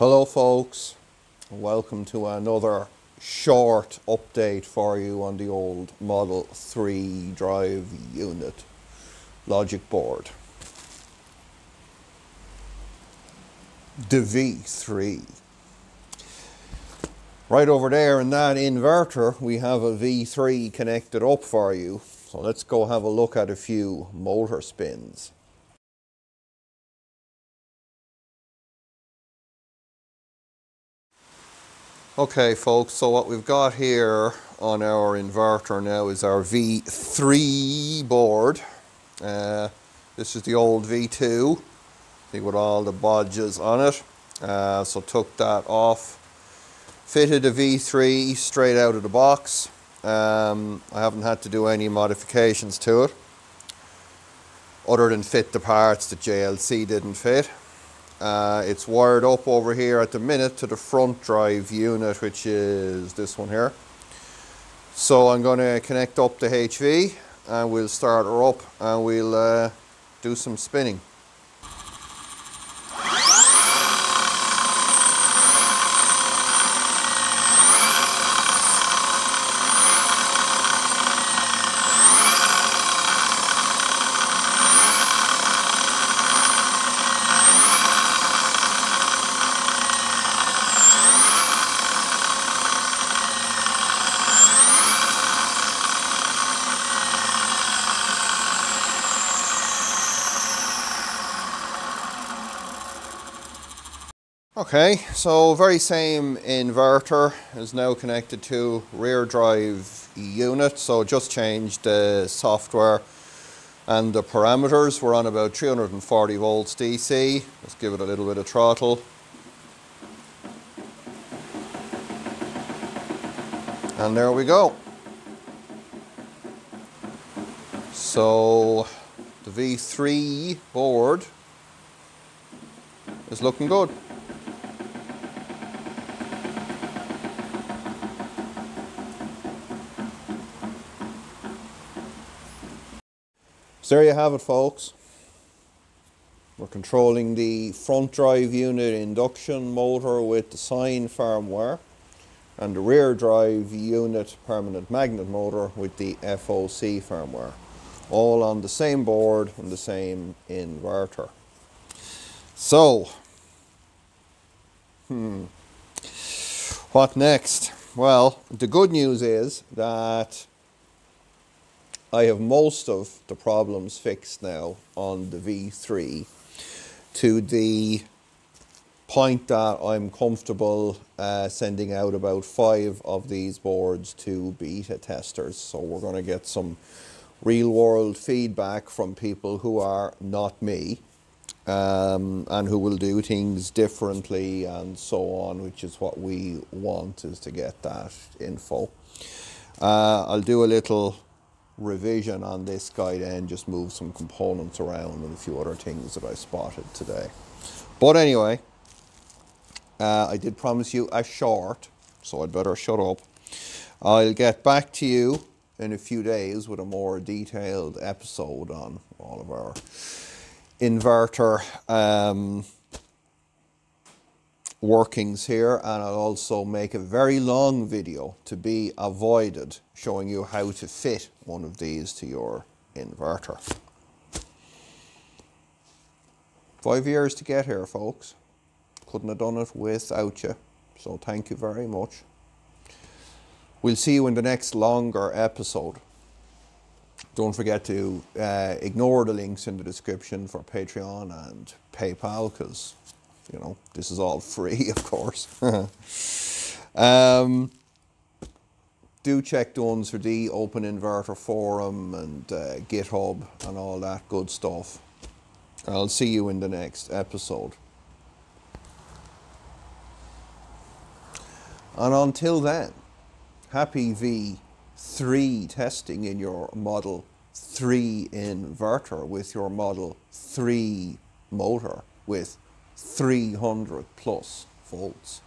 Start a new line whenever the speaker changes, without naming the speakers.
Hello folks, welcome to another short update for you on the old Model 3 drive unit logic board. The V3. Right over there in that inverter we have a V3 connected up for you. So let's go have a look at a few motor spins. Okay folks, so what we've got here on our inverter now is our V3 board. Uh, this is the old V2, see with all the bodges on it. Uh, so took that off, fitted the V3 straight out of the box. Um, I haven't had to do any modifications to it other than fit the parts that JLC didn't fit. Uh, it's wired up over here at the minute to the front drive unit, which is this one here. So I'm going to connect up the HV and we'll start her up and we'll uh, do some spinning. Okay, so very same inverter is now connected to rear drive unit. So just changed the software and the parameters. We're on about 340 volts DC. Let's give it a little bit of throttle. And there we go. So the V3 board is looking good. So there you have it folks. We're controlling the front drive unit induction motor with the sine firmware and the rear drive unit permanent magnet motor with the FOC firmware. All on the same board and the same inverter. So, hmm, what next? Well, the good news is that I have most of the problems fixed now on the V3 to the point that I'm comfortable uh, sending out about five of these boards to beta testers. So we're going to get some real world feedback from people who are not me um, and who will do things differently and so on, which is what we want is to get that info. Uh, I'll do a little revision on this guide and just move some components around and a few other things that I spotted today. But anyway, uh, I did promise you a short, so I'd better shut up. I'll get back to you in a few days with a more detailed episode on all of our inverter um, workings here and I'll also make a very long video to be avoided showing you how to fit one of these to your inverter. Five years to get here folks. Couldn't have done it without you. So thank you very much. We'll see you in the next longer episode. Don't forget to uh, ignore the links in the description for Patreon and PayPal because you know, this is all free, of course. um, do check ones for the Open Inverter Forum and uh, GitHub and all that good stuff. I'll see you in the next episode. And until then, happy V3 testing in your Model 3 inverter with your Model 3 motor with 300 plus volts.